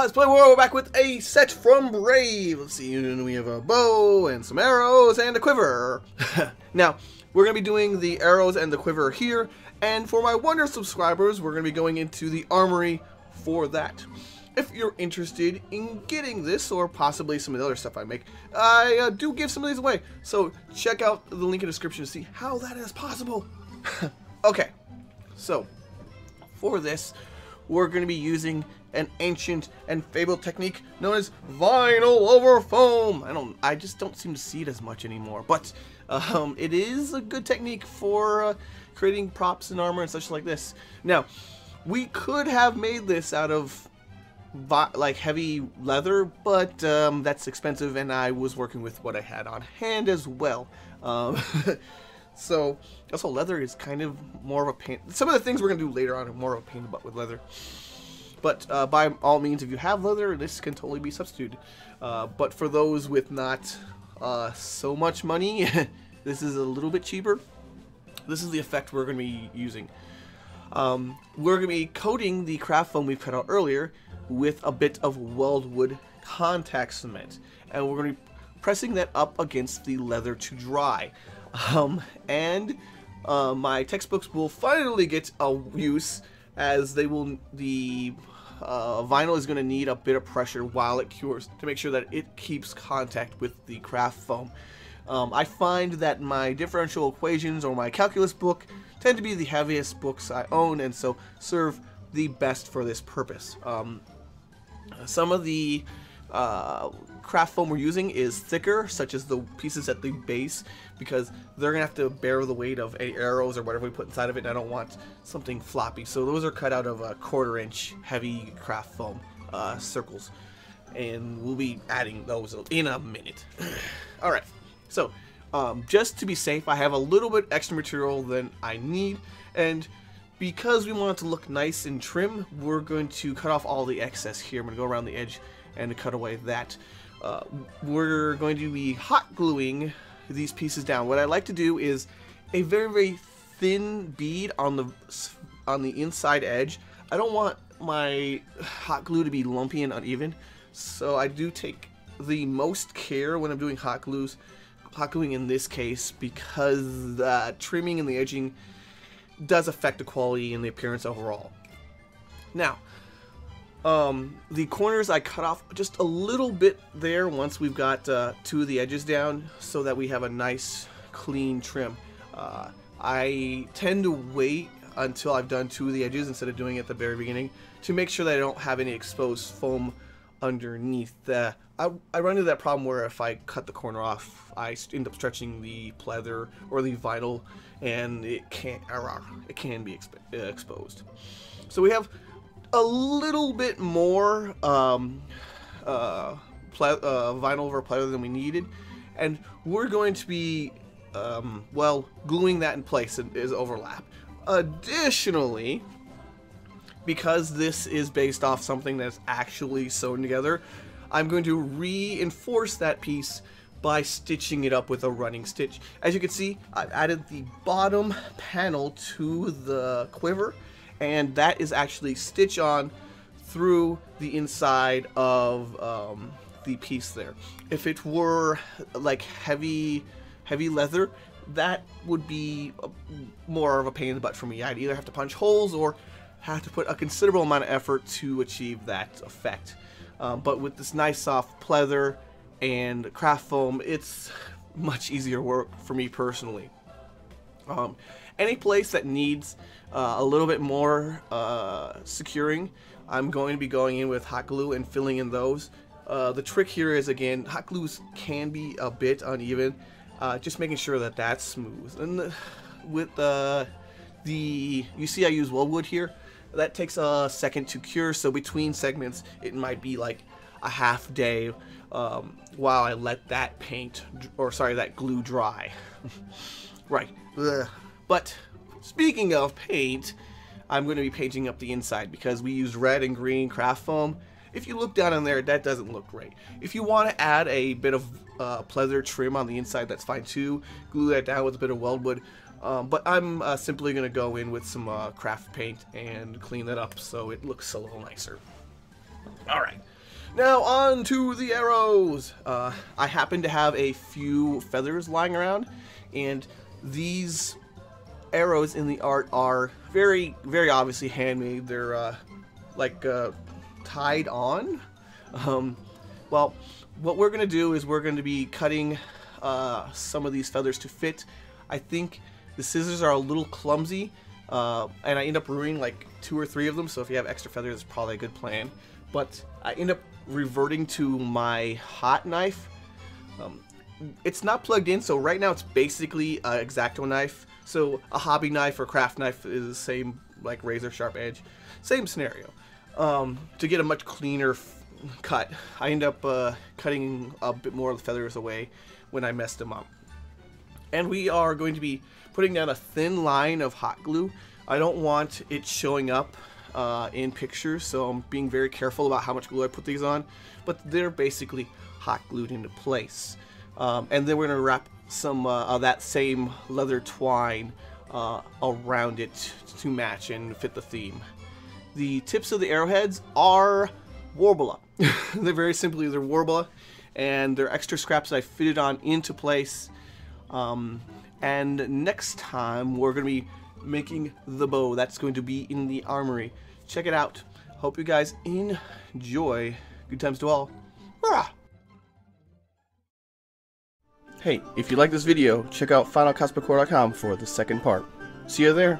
Cosplay World, we're back with a set from Brave. Let's see, we have a bow and some arrows and a quiver. now, we're going to be doing the arrows and the quiver here, and for my Wonder subscribers, we're going to be going into the armory for that. If you're interested in getting this, or possibly some of the other stuff I make, I uh, do give some of these away, so check out the link in the description to see how that is possible. okay, so, for this, we're going to be using an ancient and fabled technique known as vinyl over foam. I don't, I just don't seem to see it as much anymore, but um, it is a good technique for uh, creating props and armor and such like this. Now, we could have made this out of like heavy leather, but um, that's expensive, and I was working with what I had on hand as well. Um, so, also leather is kind of more of a pain. Some of the things we're gonna do later on are more of a pain in the butt with leather. But uh, by all means, if you have leather, this can totally be substituted. Uh, but for those with not uh, so much money, this is a little bit cheaper. This is the effect we're going to be using. Um, we're going to be coating the craft foam we've cut out earlier with a bit of weldwood contact cement. And we're going to be pressing that up against the leather to dry. Um, and uh, my textbooks will finally get a use as they will the uh, vinyl is going to need a bit of pressure while it cures to make sure that it keeps contact with the craft foam. Um, I find that my differential equations or my calculus book tend to be the heaviest books I own and so serve the best for this purpose. Um, some of the uh, craft foam we're using is thicker, such as the pieces at the base, because they're to have to bear the weight of arrows or whatever we put inside of it, and I don't want something floppy. So those are cut out of a quarter inch heavy craft foam uh, circles, and we'll be adding those in a minute. Alright, so um, just to be safe, I have a little bit extra material than I need, and because we want it to look nice and trim, we're going to cut off all the excess here. I'm to go around the edge and cut away that. Uh, we're going to be hot gluing these pieces down. What I like to do is a very, very thin bead on the on the inside edge. I don't want my hot glue to be lumpy and uneven, so I do take the most care when I'm doing hot glues, hot gluing in this case, because the trimming and the edging does affect the quality and the appearance overall. Now, um, the corners I cut off just a little bit there once we've got uh, two of the edges down so that we have a nice clean trim. Uh, I tend to wait until I've done two of the edges instead of doing it at the very beginning to make sure that I don't have any exposed foam underneath. The, I, I run into that problem where if I cut the corner off, I end up stretching the pleather or the vinyl and it can't, it can be exp exposed. So we have a little bit more um, uh, uh, vinyl over pleather than we needed, and we're going to be, um, well, gluing that in place is overlap. Additionally, because this is based off something that's actually sewn together, I'm going to reinforce that piece by stitching it up with a running stitch. As you can see, I've added the bottom panel to the quiver and that is actually stitch on through the inside of um, the piece there. If it were like heavy, heavy leather, that would be a, more of a pain in the butt for me. I'd either have to punch holes or have to put a considerable amount of effort to achieve that effect. Um, but with this nice soft pleather and craft foam, it's much easier work for me personally. Um, any place that needs uh, a little bit more uh, securing, I'm going to be going in with hot glue and filling in those. Uh, the trick here is, again, hot glues can be a bit uneven, uh, just making sure that that's smooth. And the, with the, the, you see I use weldwood here, that takes a second to cure, so between segments it might be like a half day um, while I let that paint, or sorry, that glue dry. right. But speaking of paint, I'm going to be painting up the inside because we used red and green craft foam. If you look down in there, that doesn't look great. If you want to add a bit of uh, pleather trim on the inside, that's fine too. Glue that down with a bit of weldwood. Um, but I'm uh, simply going to go in with some uh, craft paint and clean that up so it looks a little nicer. Alright, Now on to the arrows. Uh, I happen to have a few feathers lying around, and these arrows in the art are very, very obviously handmade. They're uh, like uh, tied on. Um, well, what we're gonna do is we're going to be cutting uh, some of these feathers to fit. I think the scissors are a little clumsy, uh, and I end up ruining like two or three of them. So if you have extra feathers, it's probably a good plan. But I end up reverting to my hot knife. Um, it's not plugged in, so right now it's basically an X-Acto knife. So a hobby knife or craft knife is the same, like razor sharp edge. Same scenario. Um, to get a much cleaner cut, I end up uh, cutting a bit more of the feathers away when I messed them up. And we are going to be putting down a thin line of hot glue. I don't want it showing up uh, in pictures, so I'm being very careful about how much glue I put these on, but they're basically hot glued into place. Um, and then we're going to wrap some uh, of that same leather twine uh, around it to match and fit the theme. The tips of the arrowheads are Worbla. they're very simply, they're Worbla, and they're extra scraps that I fitted on into place. Um, and next time, we're going to be making the bow. That's going to be in the armory. Check it out. Hope you guys enjoy. Good times to all. Hurrah! Hey, if you like this video, check out FinalCosplayCorps.com for the second part. See you there.